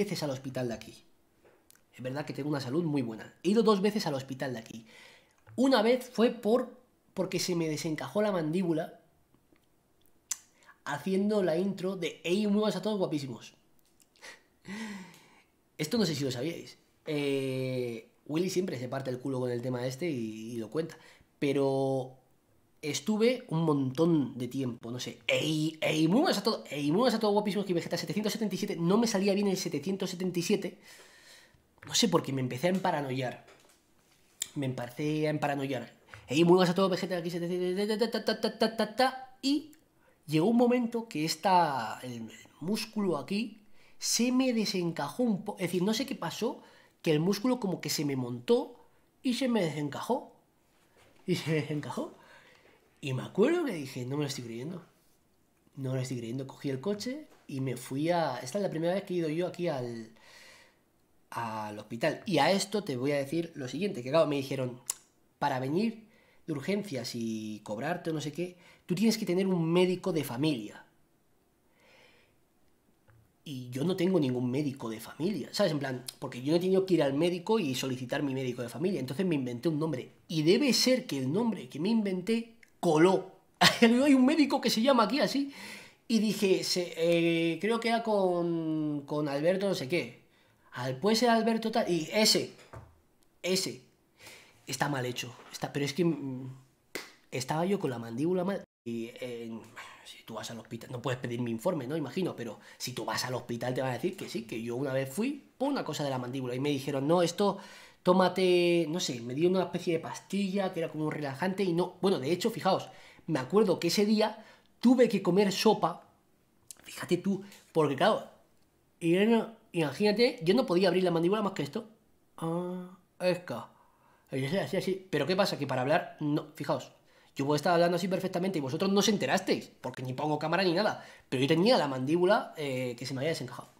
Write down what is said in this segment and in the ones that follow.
veces al hospital de aquí. Es verdad que tengo una salud muy buena. He ido dos veces al hospital de aquí. Una vez fue por porque se me desencajó la mandíbula haciendo la intro de Ey, muy a todos guapísimos. Esto no sé si lo sabíais. Eh, Willy siempre se parte el culo con el tema este y, lo cuenta. Pero estuve un montón de tiempo, no sé. Ey, ey, muy a todos. Ey, muy a todos guapísimos que Vegeta 777. No me salía bien el 777. No sé por qué me empecé a emparanoiar. Me empecé a emparanoiar. Ey, muy a todos Vegeta aquí 777. Y llegó un momento que está el músculo aquí se me desencajó un poco. Es decir, no sé qué pasó, que el músculo como que se me montó y se me desencajó. Y se me desencajó. Y me acuerdo que dije, no me lo estoy creyendo. No me lo estoy creyendo. Cogí el coche y me fui a... Esta es la primera vez que he ido yo aquí al, al hospital. Y a esto te voy a decir lo siguiente, que me dijeron, para venir de urgencias y cobrarte o no sé qué, tú tienes que tener un médico de familia y yo no tengo ningún médico de familia, ¿sabes? En plan, porque yo no he tenido que ir al médico y solicitar mi médico de familia, entonces me inventé un nombre. Y debe ser que el nombre que me inventé coló. Hay un médico que se llama aquí así. Y dije, eh, creo que era con, con Alberto no sé qué. Puede ser Alberto tal. Y ese, ese, está mal hecho. Está, pero es que mm, estaba yo con la mandíbula mal. Y si tú vas al hospital, no puedes pedir mi informe, ¿no? Imagino, pero si tú vas al hospital te van a decir que sí, que yo una vez fui por una cosa de la mandíbula y me dijeron, no, esto, tómate, no sé, me dio una especie de pastilla que era como un relajante y no, bueno, de hecho, fijaos, me acuerdo que ese día tuve que comer sopa, fíjate tú, porque claro, imagínate, yo no podía abrir la mandíbula más que esto. Ah, es que, así, así, pero ¿qué pasa? Que para hablar, no, fijaos, yo puedo estar hablando así perfectamente y vosotros no os enterasteis, porque ni pongo cámara ni nada. Pero yo tenía la mandíbula eh, que se me había desencajado.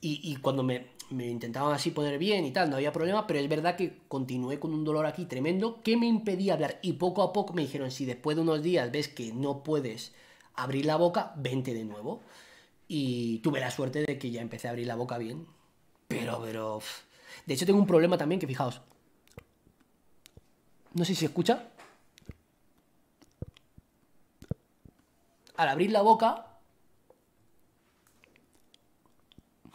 Y, cuando me, intentaban así poner bien y tal, no había problema, pero es verdad que continué con un dolor aquí tremendo que me impedía hablar. Y poco a poco me dijeron, si después de unos días ves que no puedes abrir la boca, vente de nuevo. Y tuve la suerte de que ya empecé a abrir la boca bien. Pero, pero... De hecho tengo un problema también que fijaos. No sé si se escucha. al abrir la boca,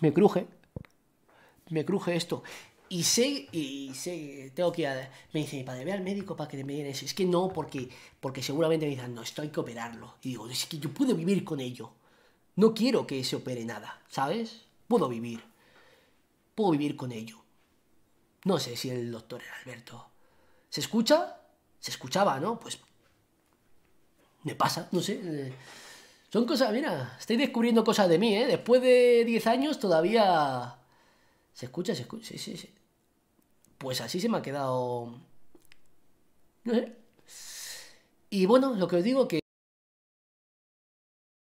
me cruje, me cruje esto. Y sé, y sé, tengo que ir a, Me dice mi padre, ve al médico para que me den eso. Es que no, porque, porque seguramente me dicen, no, esto hay que operarlo. Y digo, es que yo puedo vivir con ello. No quiero que se opere nada, ¿sabes? Puedo vivir. Puedo vivir con ello. No sé si el doctor era Alberto. ¿Se escucha? Se escuchaba, ¿no? Pues me pasa, no sé. Son cosas, mira, estoy descubriendo cosas de mí, ¿eh? Después de 10 años todavía... ¿Se escucha? ¿Se escucha? Sí, sí, sí. Pues así se me ha quedado... No sé. Y bueno, lo que os digo que